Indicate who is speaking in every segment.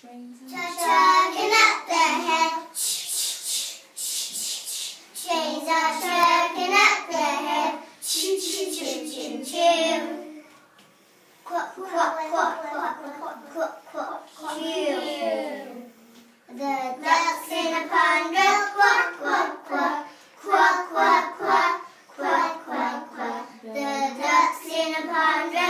Speaker 1: trains
Speaker 2: up the hill. Trains are chugging up the hill. Choo choo choo choo choo. Quack quack quack quack quack quack quack choo. The ducks in a pond go quack quack quack quack quack quack quack quack quack. The ducks in a pond go.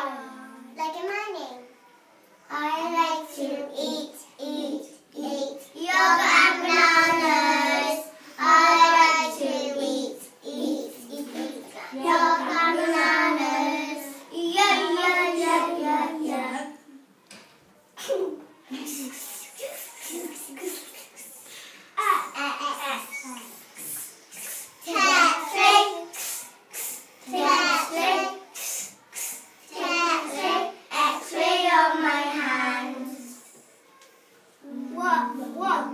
Speaker 2: walk,